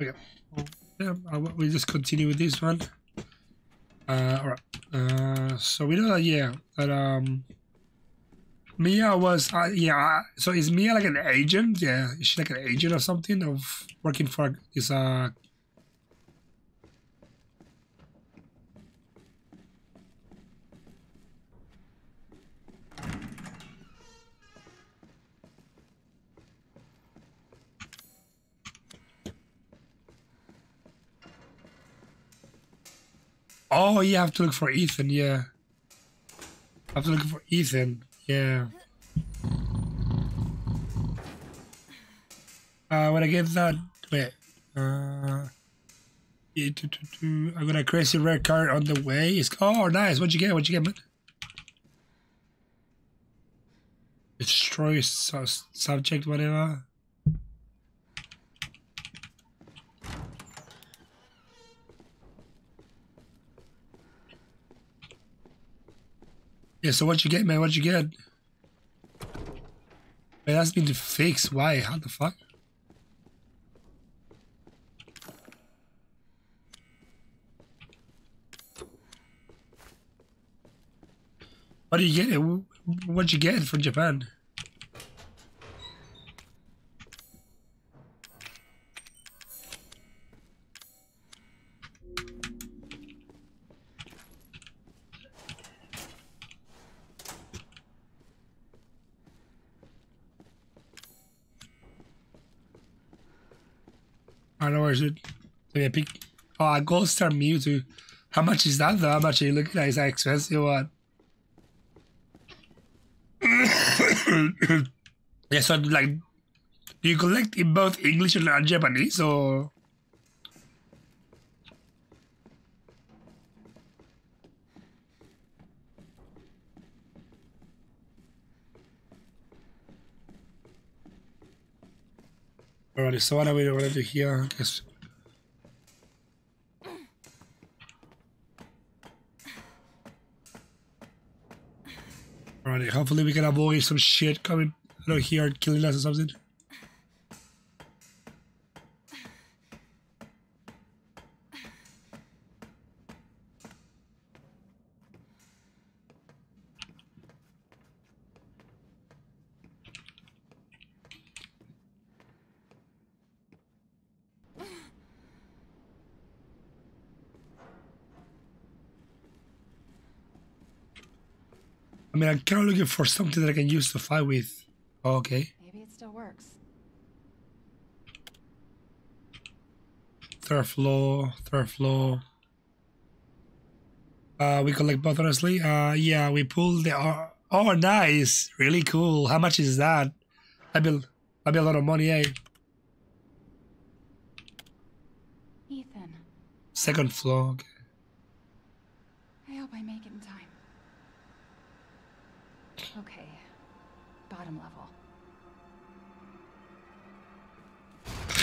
Okay. Yeah, we just continue with this one. Uh, all right. Uh, so we know that yeah that um Mia was uh, yeah. So is Mia like an agent? Yeah, is she like an agent or something of working for this uh Oh, you have to look for Ethan, yeah. I have to look for Ethan, yeah. Uh, when I get that, wait, uh, I got a crazy rare card on the way. It's, oh, nice. What'd you get? What'd you get, man? Destroy subject, whatever. Yeah, so what you get, man? What you get? Man, that's been fixed. Why? How the fuck? What do you get? What'd you get from Japan? Know where is it. Maybe a pick. Oh, a gold star Mewtwo. How much is that though? How much are you looking at? Is that expensive what? yeah, so like, do you collect in both English and Japanese or? We going to do here? I guess. Hopefully we can avoid some shit coming out here and killing us or something. Mean, I'm kind of looking for something that I can use to fight with. Oh, okay. Maybe it still works. Third floor, third floor. Uh, we collect both honestly. Uh, yeah, we pull the. Uh, oh, nice! Really cool. How much is that? I build. I build a lot of money, eh? Ethan. Second floor. Okay. I hope I make it in time. Okay. Bottom level.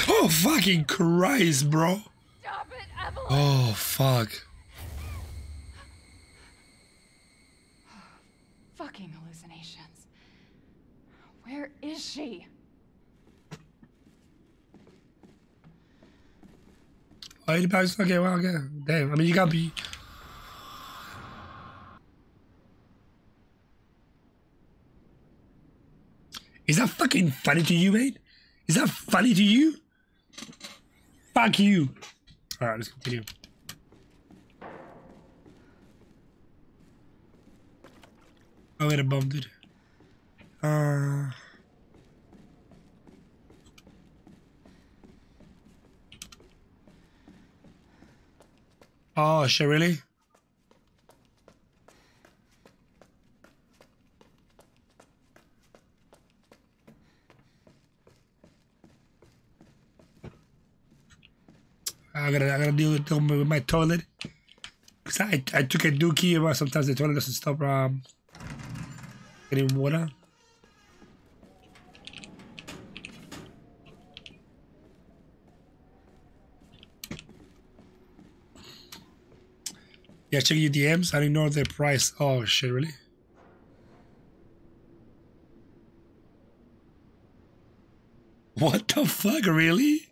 Oh, fucking Christ, bro. It. Oh, fuck. fucking hallucinations. Where is she? Oh, anybody's okay, well, okay. Damn, I mean, you gotta be. Is that fucking funny to you, mate? Is that funny to you? Fuck you. All right, let's continue. Oh, wait, I bumped it. Uh... Oh, shit, really? I gotta I gotta deal with, with my toilet. Cause I I took a dookie, but sometimes the toilet doesn't stop um getting water. Yeah, check your DMs. I ignore the price. Oh shit, really? What the fuck, really?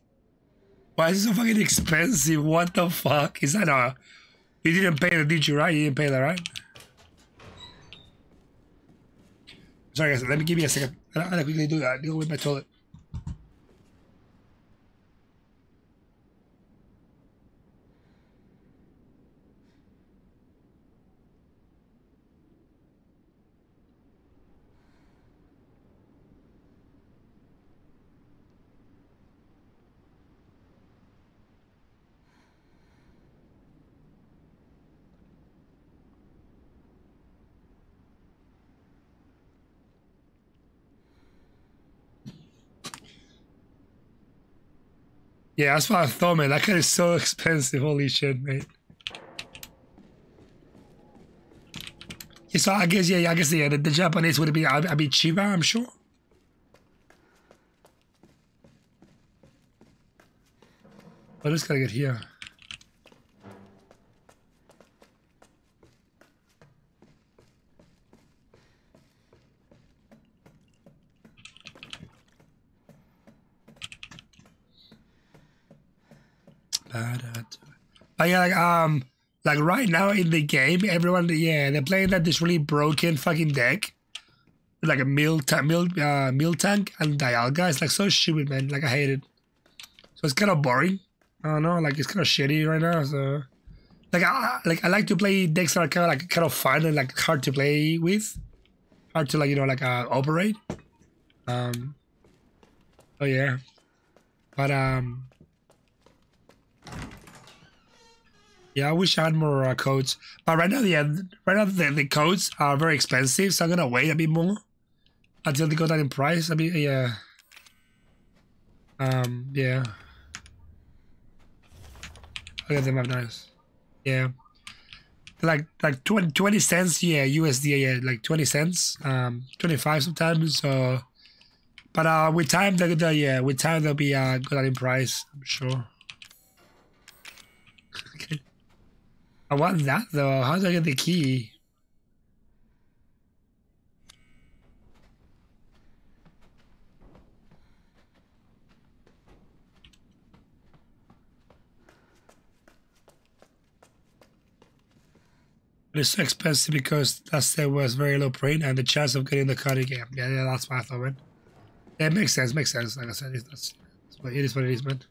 Why is it so fucking expensive? What the fuck? Is that a... You didn't pay that, did you, right? You didn't pay that, right? Sorry, guys. Let me give you a second. I'm gonna quickly do that. Deal with my toilet. Yeah, that's what I thought, man. That car is so expensive. Holy shit, mate. Yeah, so I guess, yeah, I guess, yeah, the, the Japanese would be I'd be cheaper, I'm sure. I just gotta get here. But yeah, like um, like right now in the game, everyone, yeah, they're playing that this really broken fucking deck, like a mill tank, mill, uh, Miltank and Dialga. It's like so stupid, man. Like I hate it. So it's kind of boring. I don't know, like it's kind of shitty right now. So, like I like I like to play decks that are kind of like kind of fun and like hard to play with, hard to like you know like uh, operate. Um. Oh yeah, but um. Yeah, I wish I had more uh, codes. But right now, yeah, right now the, the codes are very expensive, so I'm gonna wait a bit more until they go down in price. I mean, yeah. Um, yeah. Look at them nice. Yeah. Like like 20, 20 cents, yeah, USD, yeah, like 20 cents, um, 25 sometimes. So, but uh, with time, the, the yeah, with time they'll be uh, go down in price, I'm sure. Oh, I want that though. How do I get the key? It's so expensive because that there was very low print and the chance of getting the card again. Yeah, yeah, that's my thought, man. Yeah, it makes sense, makes sense. Like I said, it's, that's, it is what it is, man.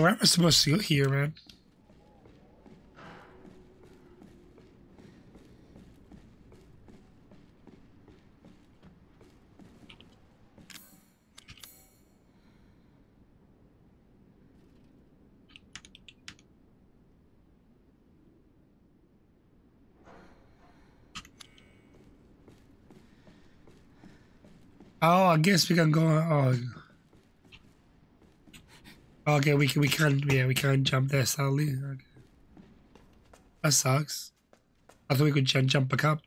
Where am I supposed to go here, man? Oh, I guess we can go. Oh. Okay, we can we can't yeah we can't jump there sadly. Okay. That sucks. I thought we could jump back up.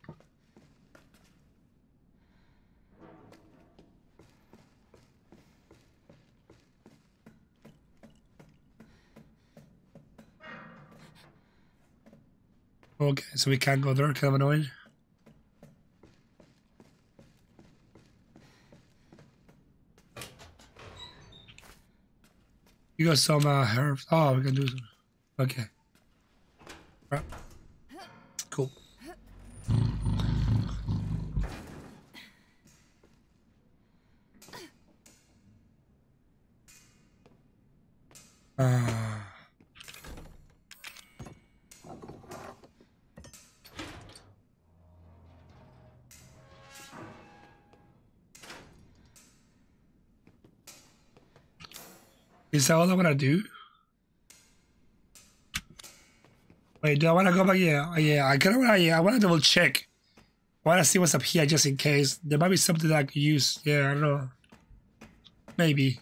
Okay, so we can't go there, kind of annoying. You got some uh, herbs. Oh, we can do some. Okay. Right. Cool. Is that all I want to do? Wait, do I want to go back? Yeah, oh, yeah. I to. Yeah, I want to double check. I want to see what's up here just in case. There might be something that I could use. Yeah, I don't know. Maybe.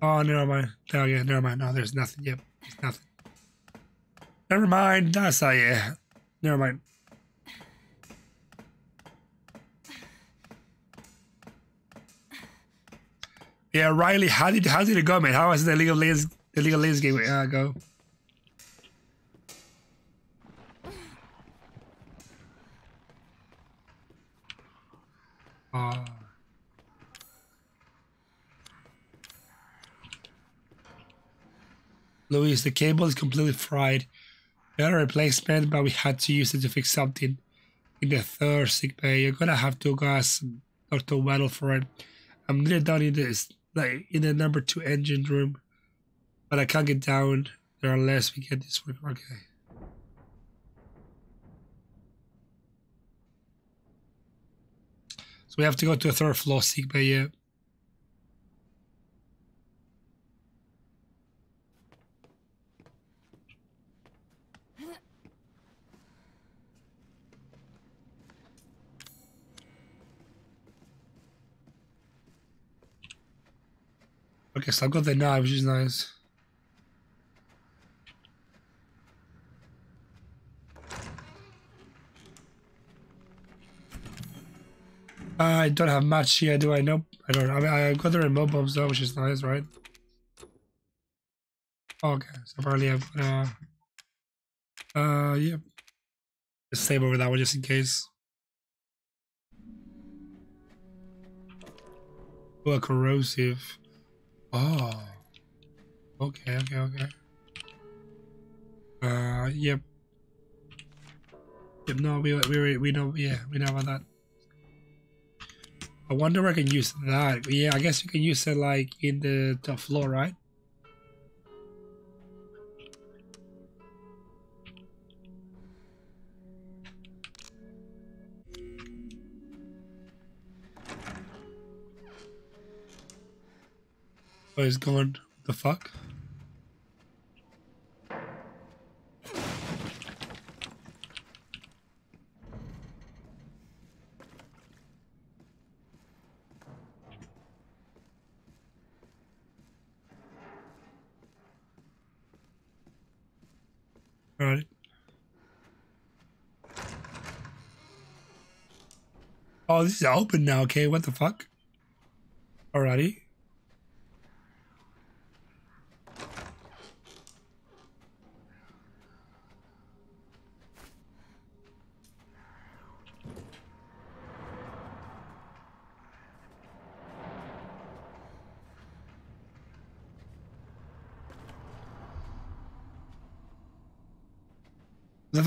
Oh, never mind. Oh, yeah, never mind. No, there's nothing. Yep, there's nothing. Never mind. That's uh, yeah. Never mind. Yeah, Riley, how did how did it go, man? How was the of Legends the of Legends game uh, go? Uh, Luis, the cable is completely fried. A replacement, but we had to use it to fix something in the third sick bay. You're gonna have to go ask Dr. Weddle for it. I'm nearly down in this like in the number two engine room. But I can't get down there unless we get this working. Okay. So we have to go to a third floor sick bay, yeah. Okay, so I've got the knife, which is nice. I don't have much here, do I? Nope. I don't. I mean, I got the remote bombs though, which is nice, right? Okay, so apparently I've got uh, uh, yep. Just save over that one just in case. Oh, corrosive. Oh. Okay, okay, okay. Uh, yep. Yep, no, we, we, we know, yeah, we know about that. I wonder where I can use that. Yeah, I guess you can use it like in the top floor, right? Oh, he's going. The fuck? Alright. Oh, this is open now, okay? What the fuck? Alrighty.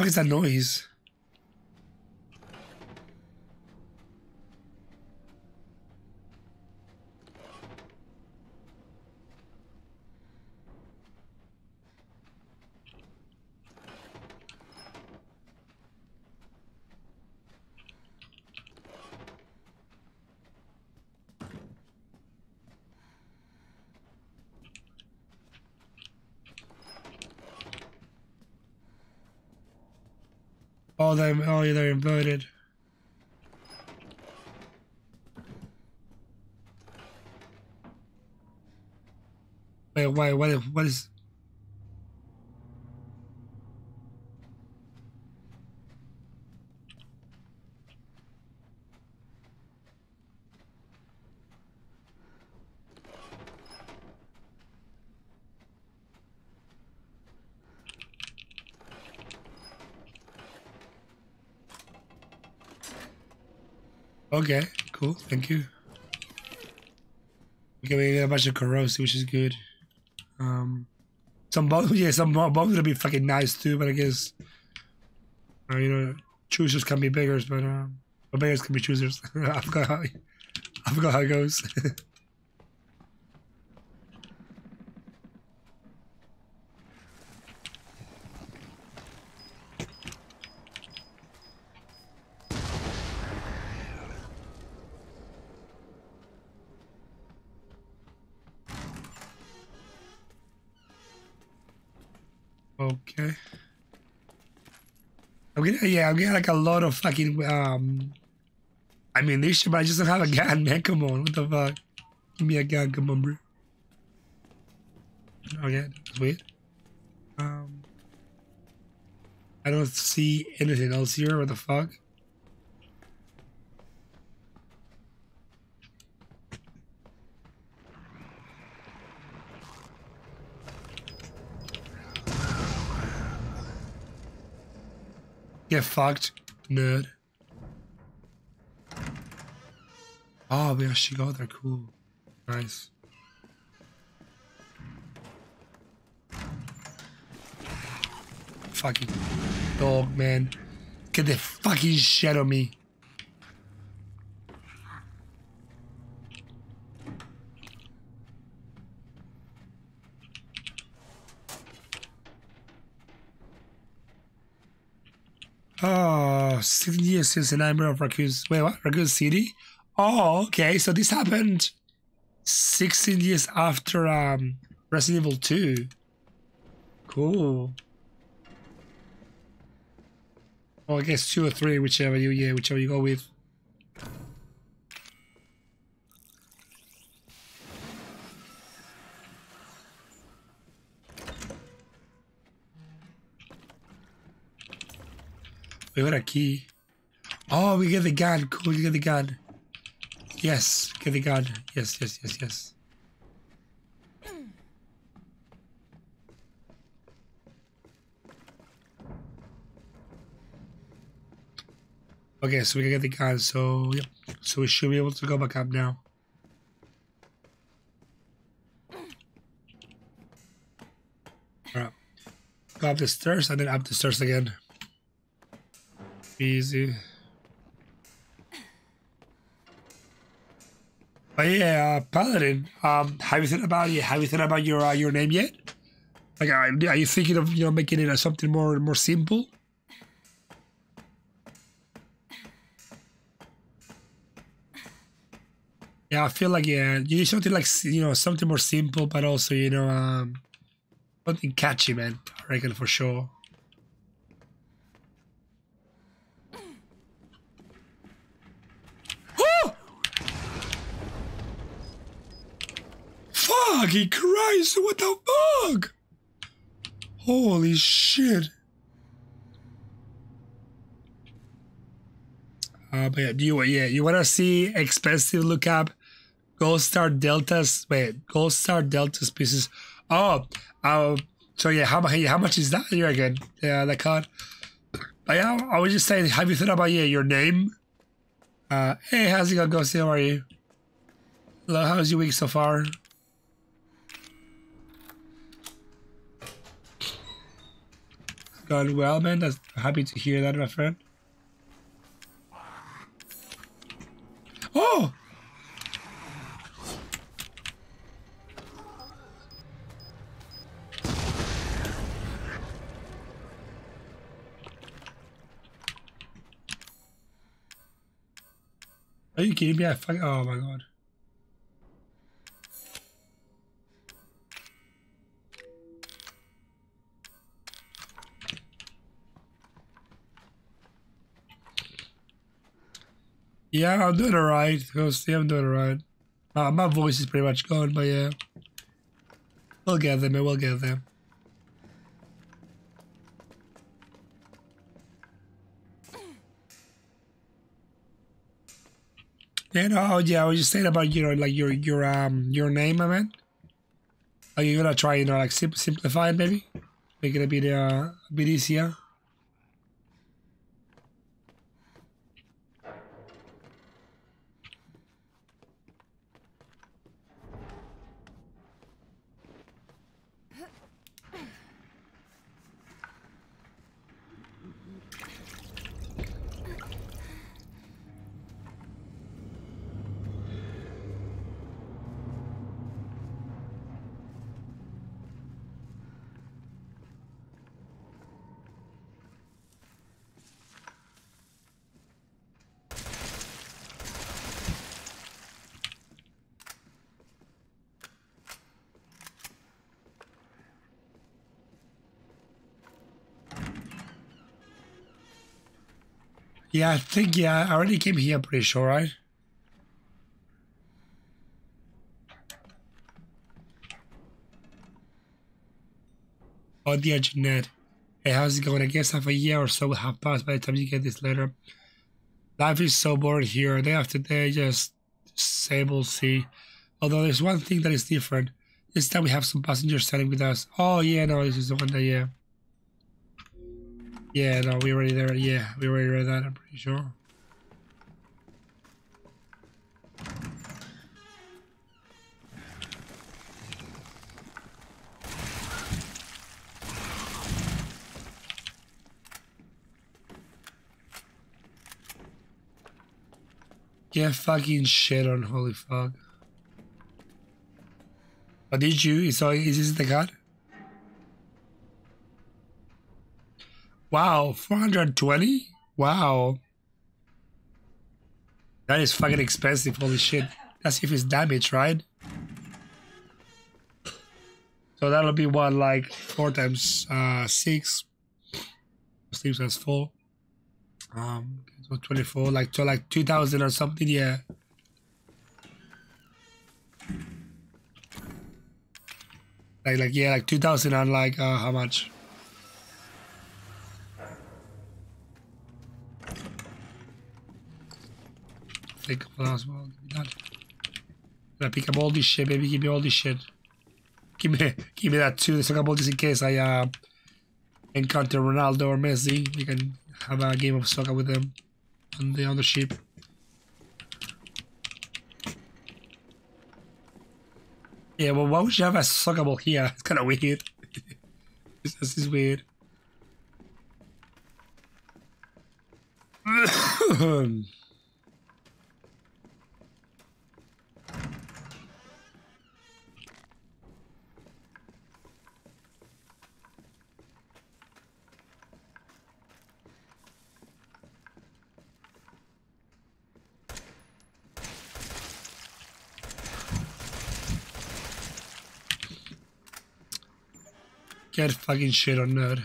Is that noise? Oh, yeah, inverted. Wait, wait, what? What is? Okay, cool. Thank you. Okay, we got a bunch of corrosive, which is good. Um, some bombs, yeah, some bombs gonna be fucking nice too, but I guess, uh, you know, choosers can be beggars, but um, beggars can be choosers. I forgot how, I forgot how it goes. yeah, I'm getting like a lot of fucking um ammunition, but I just don't have a gun, man. Come on, what the fuck? Give me a gun, come on, bro. Okay, that's weird. Um. I don't see anything else here. What the fuck? Get fucked, nerd. Oh, we actually got there. Cool. Nice. Fucking dog, man. Get the fucking shit on me. Oh, 16 years since the nightmare of Raccoon. Wait, what? Raccoon City? Oh, okay. So this happened 16 years after um, Resident Evil 2. Cool. Well, I guess two or three, whichever you yeah, whichever you go with. We got a key. Oh, we get the gun. Cool, we get the gun. Yes, get the gun. Yes, yes, yes, yes. Okay, so we can get the gun. So, yep. So we should be able to go back up now. Alright. Go up the stairs and then up the stairs again. Easy. Yeah, uh, Paladin. Um, have you thought about it? Have you thought about your uh, your name yet? Like, are, are you thinking of you know making it uh, something more more simple? Yeah, I feel like yeah, you need something like you know something more simple, but also you know um something catchy, man. I reckon for sure. Fucking Christ, what the fuck? Holy shit. Uh, but yeah, you yeah you wanna see expensive lookup? Gold star deltas wait gold star deltas pieces. Oh uh so yeah how much how much is that you reckon yeah that card. But yeah I was just saying have you thought about yeah your name? Uh hey how's it going Ghosty how are you? Hello how's your week so far going well man that's happy to hear that my friend Oh! Are you kidding me? I fuck. Oh my god. Yeah, I'm doing alright. Yeah, I'm doing alright. Uh, my voice is pretty much gone, but yeah. We'll get there, man. We'll get there. Yeah, no, oh, yeah, I was just saying about you know, like your your um your name, I. Are you gonna try, you know, like sim simplify it, maybe, make it a bit uh, a bit easier? Yeah, I think, yeah, I already came here, pretty sure, right? Oh, the edge net. Hey, how's it going? I guess half a year or so will have passed by the time you get this letter. Life is so boring here. Day after day, just same old sea. Although there's one thing that is different. This time we have some passengers sailing with us. Oh, yeah, no, this is the one that, yeah. Yeah, no, we already there. Yeah, we already read that, I'm pretty sure. Yeah, fucking shit on, holy fuck. But did you? So oh, is this the card? Wow, 420? Wow. That is fucking expensive, holy shit. That's if it's damaged, right? So that'll be what, like four times uh six. Sleeps as four. Um so 24, like to like 2000 or something, yeah. Like like yeah, like 2000 and like uh how much? Else will be done. I pick up all this shit, baby. Give me all this shit. Give me, give me that too. Let's talk about this in case I uh, encounter Ronaldo or Messi. We can have a game of soccer with them on the other ship. Yeah, well, why would you have a soccer ball here? It's kind of weird. this is weird. Get fucking shit on nerd.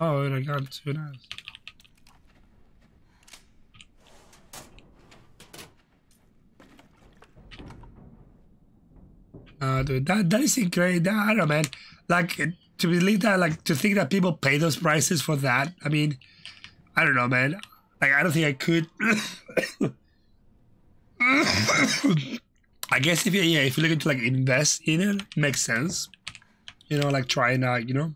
Oh, and I got two nice. Uh, dude, that that is great. I don't know, man. Like to believe that, like to think that people pay those prices for that. I mean, I don't know, man. Like I don't think I could. I guess if you yeah, if you're looking to like invest in it, makes sense. You know, like trying to, you know,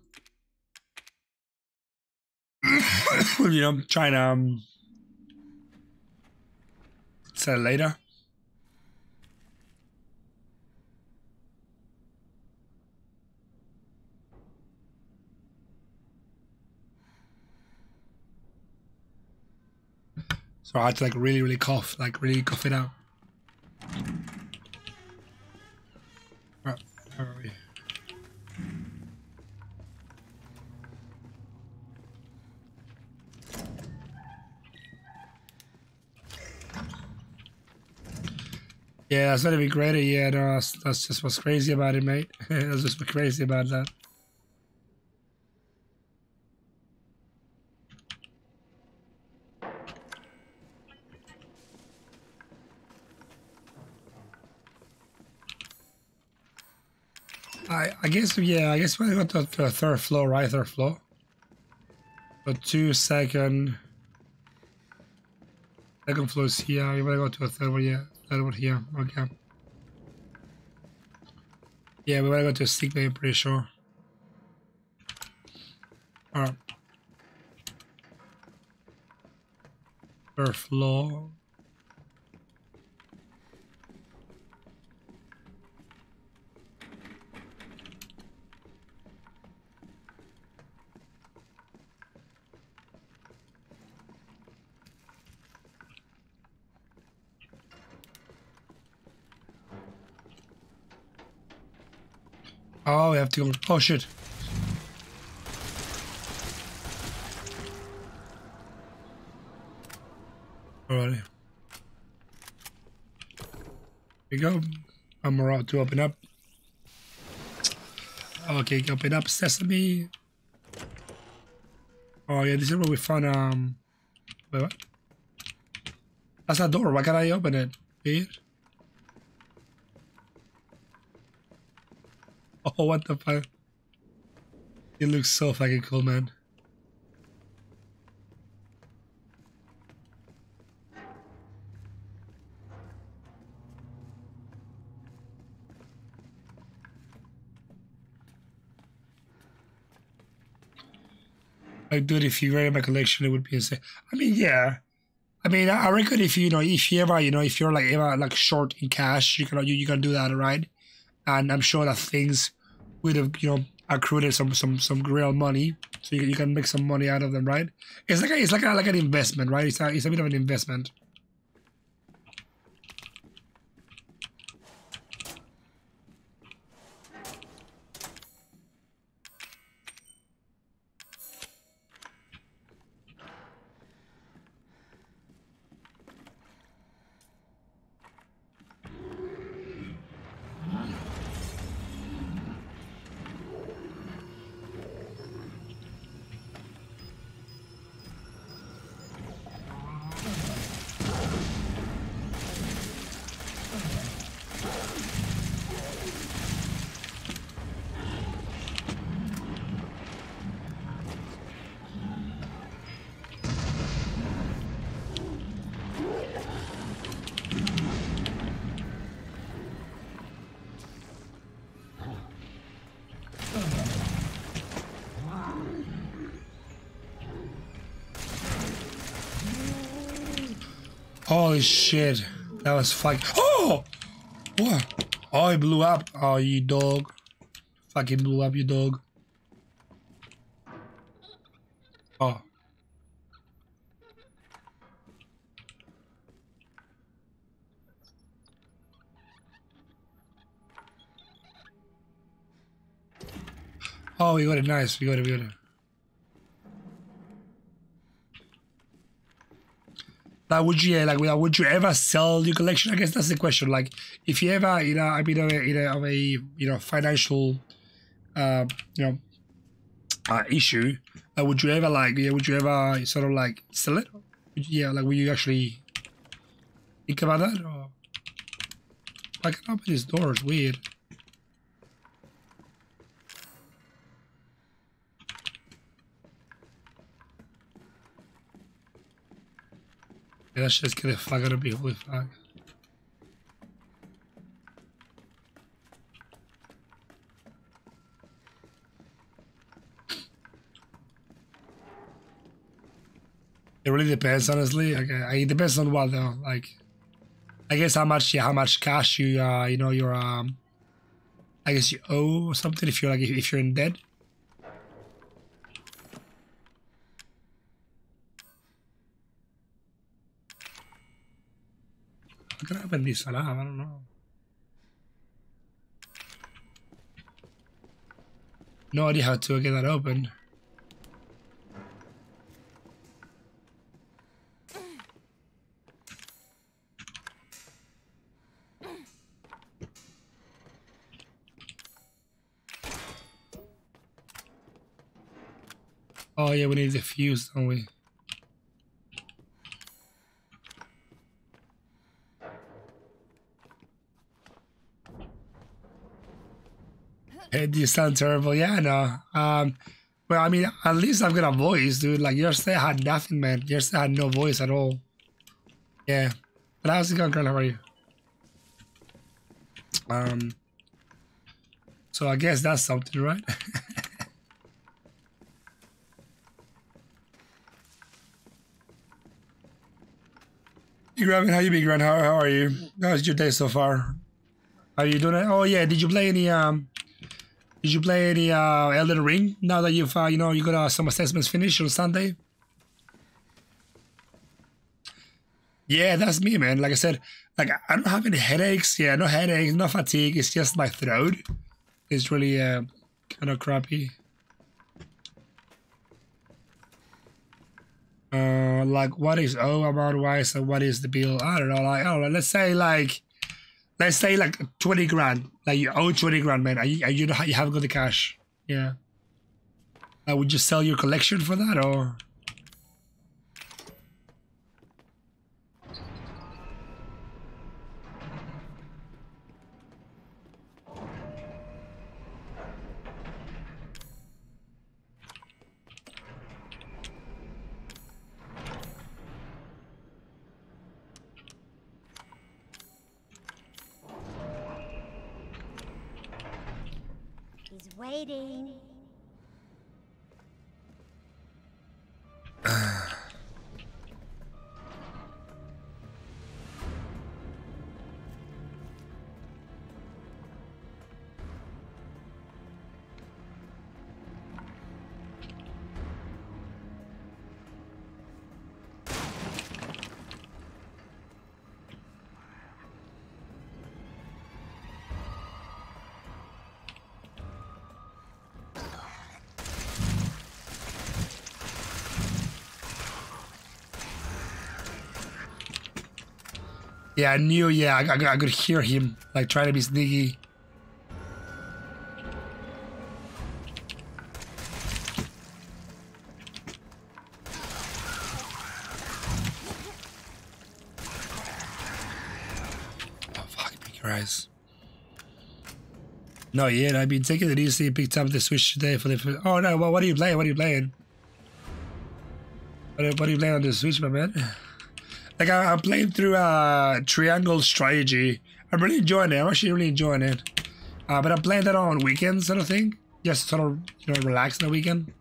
you know, trying to um, sell later. So I had to like really, really cough, like really cough it out. We? Yeah, that's not even great. Yeah, uh, no, that's, that's just what's crazy about it, mate. that's just what's crazy about that. I I guess yeah, I guess we got to the third floor, right? Third floor. But two second second floor is here. You better go to a third one, yeah. Third one here. Okay. Yeah, we better go to a bay, I'm pretty sure. Alright. Third floor. Oh, we have to go. Oh, shit. Alrighty. Here we go. I'm about to open up. Okay, open up sesame. Oh yeah, this is where we found um wait what? That's a door, why can't I open it? Weird. Oh what the fuck? It looks so fucking cool, man. Like, dude, if you read my collection, it would be insane. I mean, yeah. I mean, I reckon if you know, if you ever, you know, if you're like ever like short in cash, you can you, you can do that, right? And I'm sure that things would have, you know, accrued some some some real money, so you, you can make some money out of them, right? It's like a, it's like a, like an investment, right? It's a, it's a bit of an investment. Holy shit. That was fucking. Oh! What? Oh, it blew up. Oh, you dog. Fucking blew up, you dog. Oh. Oh, we got it. Nice. We got it. We got it. Would you like would you ever sell your collection? I guess that's the question. Like, if you ever, you know, I mean, of a, you know, of a you know financial, uh, you know, uh, issue, uh, would you ever like, yeah, would you ever sort of like sell it? Yeah, like, will you actually think about that? Or I can open this door. It's weird. Yeah, let's just get a flag out of be holy flag. It really depends, honestly. Like, uh, it depends on what though. Like, I guess how much, yeah, how much cash you, uh, you know, you're, um, I guess you owe or something if you're like if you're in debt. Alarm? I don't know. No idea how to get that open. Oh yeah, we need the fuse, don't we? Hey, you sound terrible. Yeah, no. Um, well, I mean, at least I've got a voice, dude. Like, I had nothing, man. I had no voice at all. Yeah. But how's it going, girl? How are you? Um, so I guess that's something, right? Hey, Gravin, how you been, Grant? How, how are you? How's your day so far? How you doing? it? Oh yeah, did you play any um? Did you play any uh Elden Ring? Now that you've uh, you know you got uh, some assessments finished on Sunday. Yeah, that's me, man. Like I said, like I don't have any headaches. Yeah, no headaches, no fatigue. It's just my throat. It's really uh kind of crappy. Uh, like what is O about why? So what is the bill? I don't know. Like I don't know. Let's say like, let's say like twenty grand. Like you owe twenty grand, man. Are you you, you haven't got the cash? Yeah. Uh, would you sell your collection for that or? He's waiting. Yeah, I knew. Yeah, I, I, I could hear him like trying to be sneaky. Oh fuck me, Christ. No, yeah, I've been taking it easy. Picked up the Switch today for the. Oh no! Well, what are you playing? What are you playing? What what are you playing on the Switch, my man? Like I, I'm playing through uh Triangle Strategy. I'm really enjoying it. I'm actually really enjoying it. Uh, but I'm playing that on weekends, sort of thing. Just sort of you know relax on the weekend.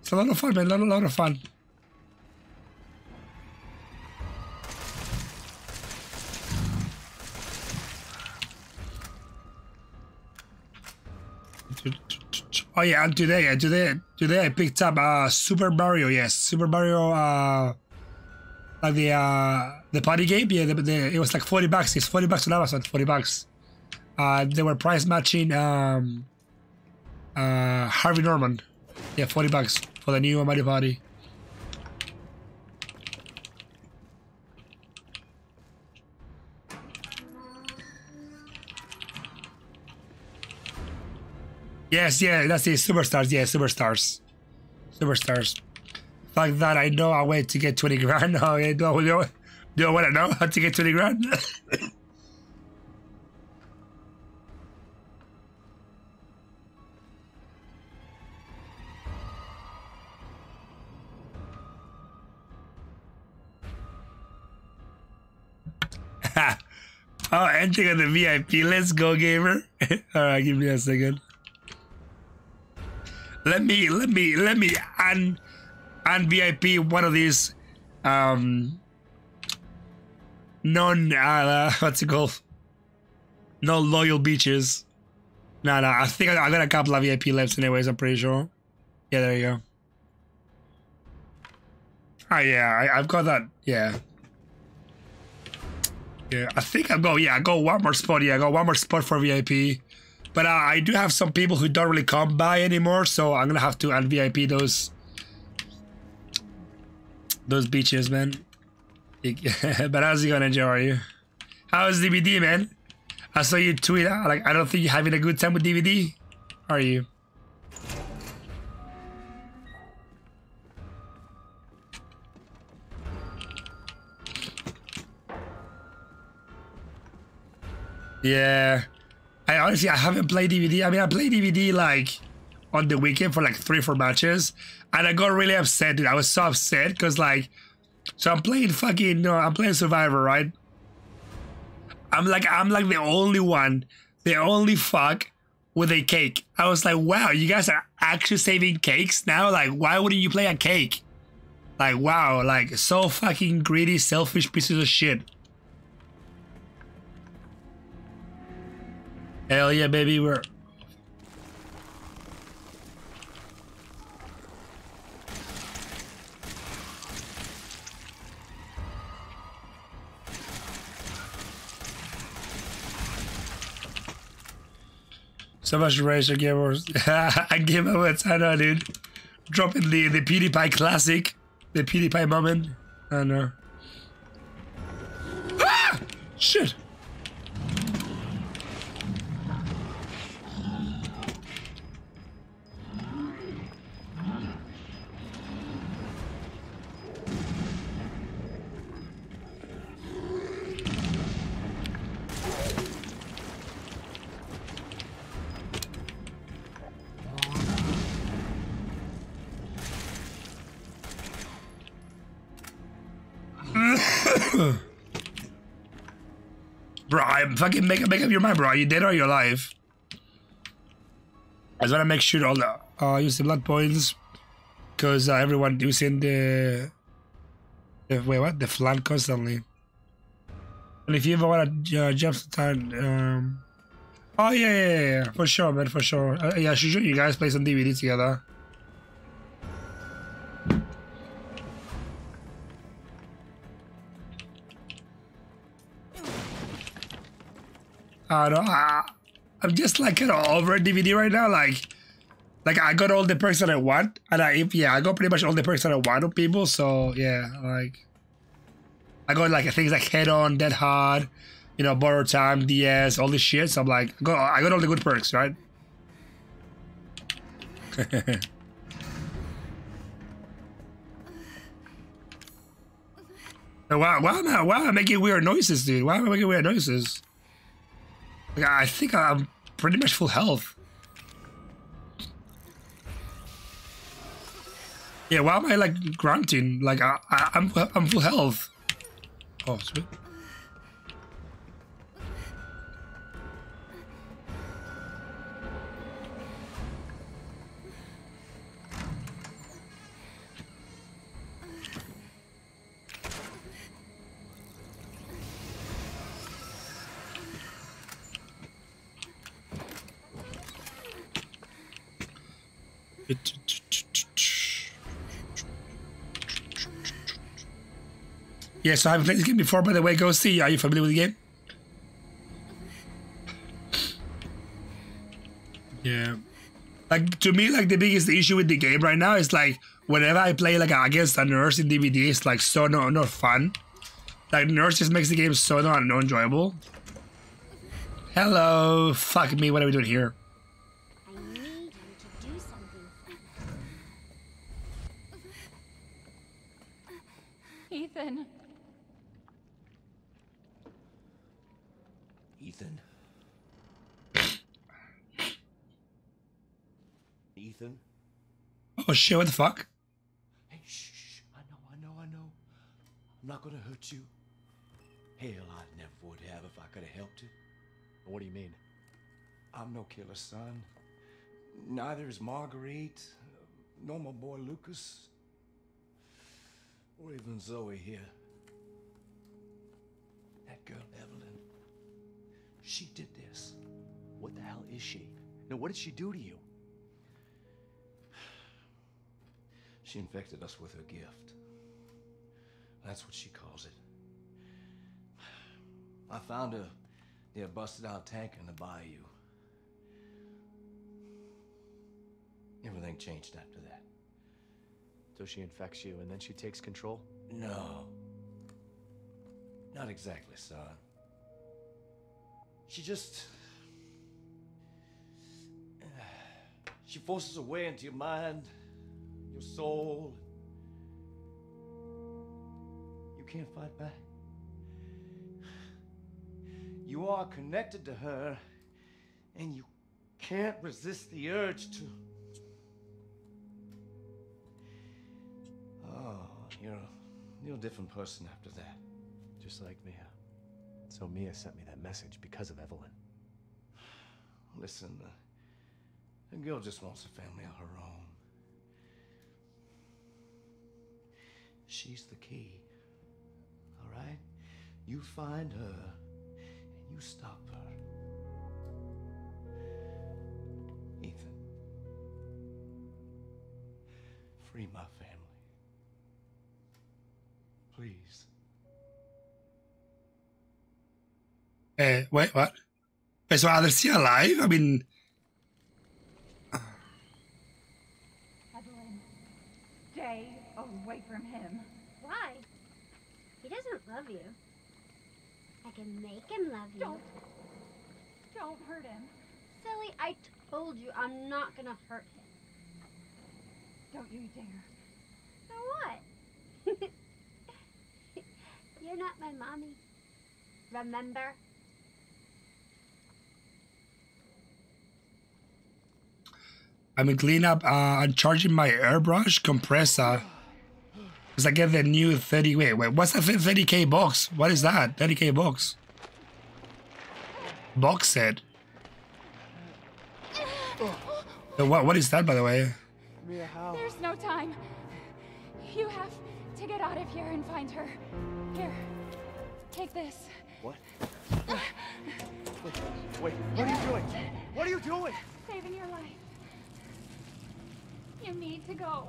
It's a lot of fun, man. A lot, a lot of fun. Oh yeah, and today, uh, today, today I picked up uh Super Mario. Yes, Super Mario. Uh, like the uh the party game. Yeah, the, the, it was like forty bucks. It's forty bucks on Amazon. Forty bucks. Uh, they were price matching um uh Harvey Norman. Yeah, forty bucks for the new Mario Party. Yes, yeah, that's it. Superstars, yeah, superstars. Superstars. Fuck that, I know a way to get 20 grand. No, I don't, do do I want to know how to get 20 grand? oh, entering on the VIP. Let's go, gamer. All right, give me a second. Let me, let me, let me un, un VIP one of these, um, non, uh, what's it called? No loyal beaches. No, no, I think I, I got a couple of VIP left anyways, I'm pretty sure. Yeah, there you go. Oh, yeah, I, I've got that, yeah. Yeah, I think I've got, yeah, I got one more spot, yeah, I got one more spot for VIP. But uh, I do have some people who don't really come by anymore, so I'm gonna have to unVIP those those beaches, man. but how's it going, enjoy? You? How's DBD, man? I saw you tweet out like I don't think you're having a good time with DBD. Are you? Yeah. I honestly I haven't played DBD. I mean I played DBD like on the weekend for like three, four matches. And I got really upset, dude. I was so upset because like so I'm playing fucking no, I'm playing Survivor, right? I'm like I'm like the only one, the only fuck with a cake. I was like, wow, you guys are actually saving cakes now? Like, why wouldn't you play a cake? Like, wow, like so fucking greedy, selfish pieces of shit. Hell yeah, baby, we're So much gave us. I gave awards. I know, dude. Dropping the the PewDiePie classic, the PewDiePie moment. I know. Ah! Shit. I'm fucking make, make up your mind, bro. Are you dead or are you alive? I just want to make sure all the uh, use the blood points because uh, everyone using the, the wait what the flank constantly. And if you ever want to uh, jump time, um, oh yeah, yeah, yeah, yeah, for sure, man, for sure. Uh, yeah, I should show you guys play some DBD together. I don't know. I, I'm just like kind of over DBD right now. Like, like I got all the perks that I want, and I if yeah, I got pretty much all the perks that I want of people. So yeah, like I got like things like head on, dead hard, you know, borrow time, DS, all this shit. So I'm like, I got, I got all the good perks, right? why, why am I why am I making weird noises, dude? Why am I making weird noises? Like, I think I'm pretty much full health. Yeah, why am I like grunting? Like I, I I'm I'm full health. Oh, sweet. Yes, I haven't played this game before, by the way. Go see. Are you familiar with the game? Yeah. Like, to me, like, the biggest issue with the game right now is, like, whenever I play, like, against a nurse in DBD, it's, like, so not, not fun. Like, nurse just makes the game so not, not enjoyable. Hello. Fuck me, what are we doing here? I need you to do something. Ethan. Ethan? Ethan? Oh shit, what the fuck? Hey, shh, shh. I know, I know, I know. I'm not gonna hurt you. Hell, I never would have if I could have helped you. What do you mean? I'm no killer, son. Neither is Marguerite, nor my boy Lucas, or even Zoe here. That girl, Evelyn, she did this. What the hell is she? Now, what did she do to you? She infected us with her gift. That's what she calls it. I found her near a busted out tank in the bayou. Everything changed after that. So she infects you and then she takes control? No. Not exactly, son. She just. She forces her way into your mind, your soul. You can't fight back. You are connected to her, and you can't resist the urge to. Oh, you're, a, you're a different person after that. Just like Mia. So Mia sent me that message because of Evelyn. Listen, uh, the girl just wants a family of her own. She's the key. All right? You find her and you stop her. Ethan. Free my family. Please. Uh, wait, what? Wait, so are they still alive? I mean, Evelyn. Stay away from him. Why? He doesn't love you. I can make him love you. Don't. Don't hurt him. Silly, I told you I'm not gonna hurt him. Don't you dare. So what? You're not my mommy. Remember? I'm gonna clean up. Uh, I'm charging my airbrush compressor. Cause I get the new 30. Wait, wait. What's that 30k box? What is that? 30k box. Box set. Uh, What what is that by the way? There's no time. You have to get out of here and find her. Here, take this. What? Wait, wait, what are you doing? What are you doing? Saving your life. You need to go.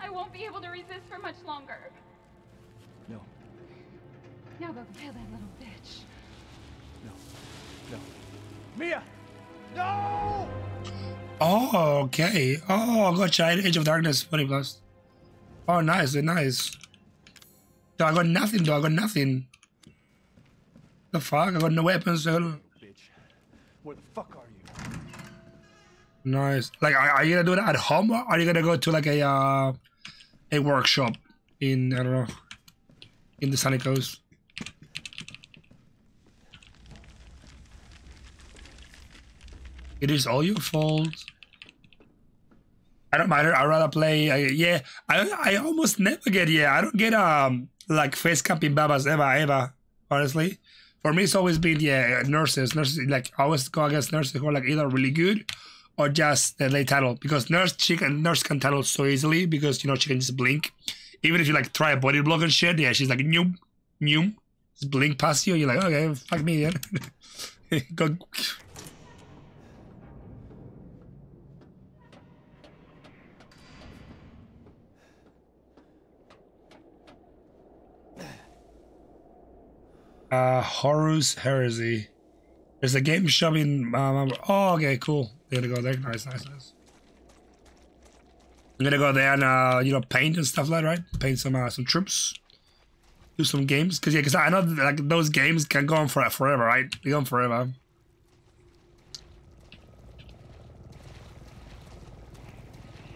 I won't be able to resist for much longer. No, Now go kill that little bitch. no, no. Mia! No! Oh, okay. Oh, gotcha. Age of Darkness, 20 plus. Oh, nice, nice. Dude, I got nothing, though. I got nothing. The fuck? I got no weapons. I got no- Bitch, where the fuck are you? Nice. Like, are, you gonna do it at home, or are you gonna go to like a uh, a workshop in I don't know in the sunny coast? It is all your fault. I don't matter. I rather play. I, yeah, I I almost never get. Yeah, I don't get um like face camping babas ever ever. Honestly, for me it's always been yeah nurses nurses like I always go against nurses who are like either really good or just uh, they tunnel because nurse she can nurse can tunnel so easily because you know she can just blink. Even if you like try a body block and shit, yeah, she's like noom noom, just blink past you. You're like okay, fuck me, yeah. go. Uh, Horus Heresy. There's a game shop in. Um, oh, okay, cool. They're gonna go there. Nice, nice, nice. I'm gonna go there and uh, you know paint and stuff like that, right? Paint some uh, some troops, do some games. Cause yeah, cause I know like those games can go on for forever, right? They go on forever.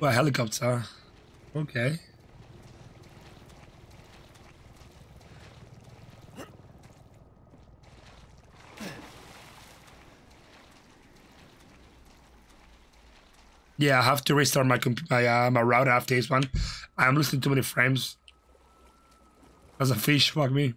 Well, helicopter. Okay. Yeah, I have to restart my my uh, my router after this one. I'm losing too many frames. As a fish, fuck me.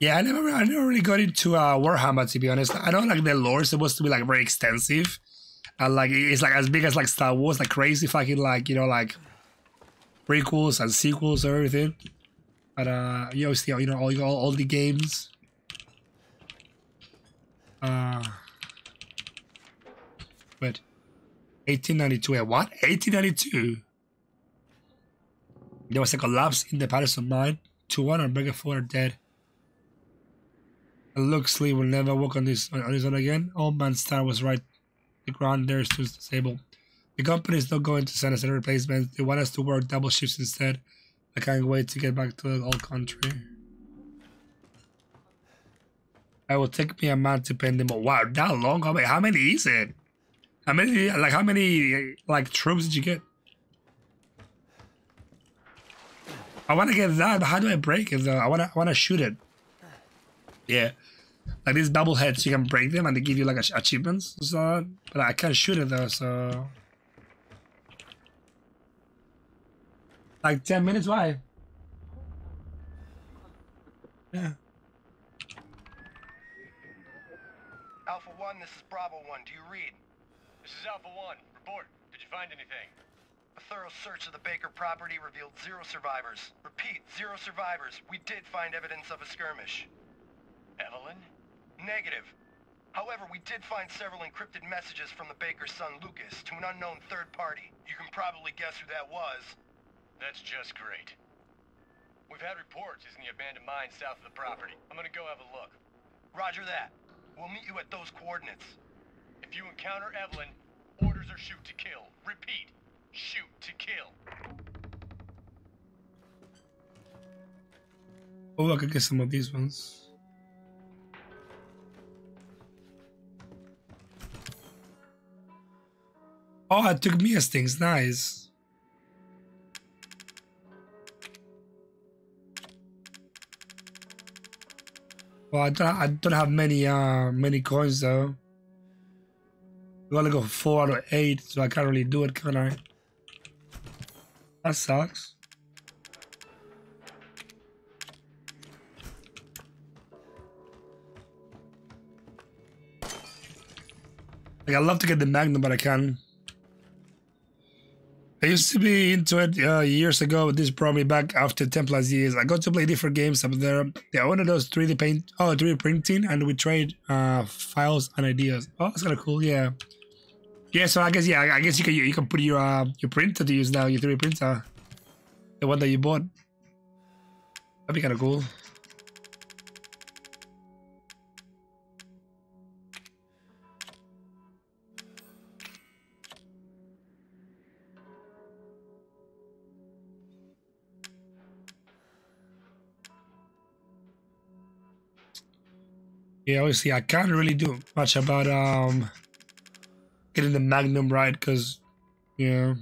Yeah, I never, I never really got into uh, Warhammer to be honest. I know like the lore is supposed to be like very extensive, and like it's like as big as like Star Wars, like crazy fucking like you know like prequels and sequels and everything. But uh, you obviously you know all all, all the games. Uh, but 1892. yeah, What? 1892. There was a collapse in the Patterson mine. Two one and Four are dead. And Luxley will never walk on this on his own again. Old man Star was right. The ground there is too disabled. The company is not going to send us any replacements. They want us to work double shifts instead. I can't wait to get back to the old country. I will take me a month to pay them. Wow, that long? How many, how many is it? How many, like, how many, like, troops did you get? I want to get that, but how do I break it, though? I want to, I want to shoot it. Yeah. Like these bubble heads, you can break them and they give you like achievements. So, but I can't shoot it though, so. Like 10 minutes? Why? Yeah. Alpha 1, this is Bravo 1. Do you read? This is Alpha One. Report. Did you find anything? A thorough search of the Baker property revealed zero survivors. Repeat, zero survivors. We did find evidence of a skirmish. Evelyn? Negative. However, we did find several encrypted messages from the Baker's son Lucas to an unknown third party. You can probably guess who that was. That's just great. We've had reports he's in the abandoned mine south of the property. I'm gonna go have a look. Roger that. We'll meet you at those coordinates. If you encounter Evelyn, orders are shoot to kill. Repeat, shoot to kill. Oh, I could get some of these ones. Oh, I took me Mia's things. Nice. Well, I don't, I don't have many uh many coins though. We only got four out of eight, so I can't really do it, can I? That sucks. Like, I'd love to get the Magnum, but I can't. Used to be into it uh, years ago, but this brought me back after 10 plus years. I got to play different games up there. Yeah, one of those 3D paint, oh, 3D printing, and we trade uh, files and ideas. Oh, that's kind of cool, yeah. Yeah, so I guess, yeah, I guess you can you can put your uh, your printer to use now, your 3D printer. The one that you bought. That'd be kind of cool. Yeah, obviously I can't really do much about um getting the Magnum right because yeah.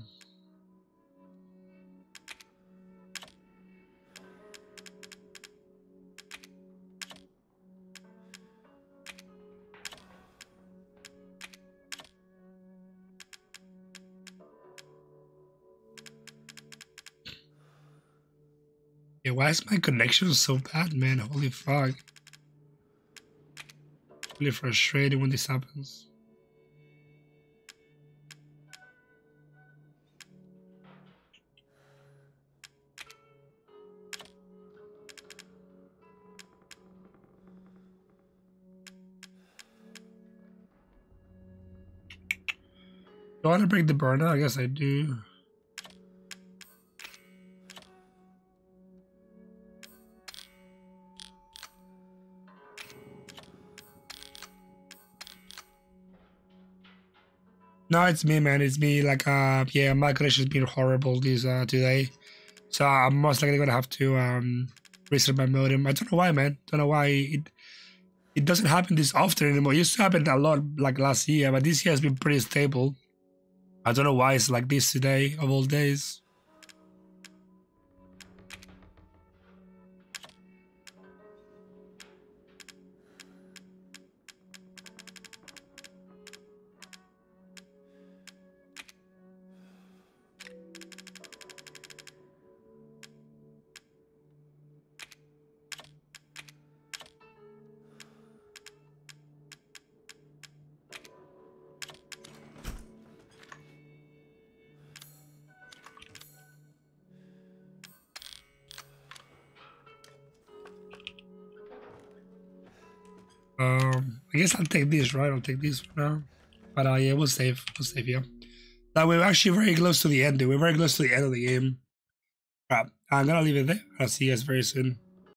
Yeah, why is my connection so bad, man? Holy fuck. Really frustrating when this happens. Do I want to break the burner? I guess I do. No, it's me, man. It's me. Like, uh, yeah, my connection's been horrible this uh today, so I'm most likely gonna have to um reset my modem. I don't know why, man. Don't know why it it doesn't happen this often anymore. It used to happen a lot like last year, but this year has been pretty stable. I don't know why it's like this today of all days. Guess I'll take this, right? I'll take this now. But uh, yeah, we'll save. We'll save here. Now we're actually very close to the end. Dude. We're very close to the end of the game. Right, I'm gonna leave it there. I'll see you guys very soon.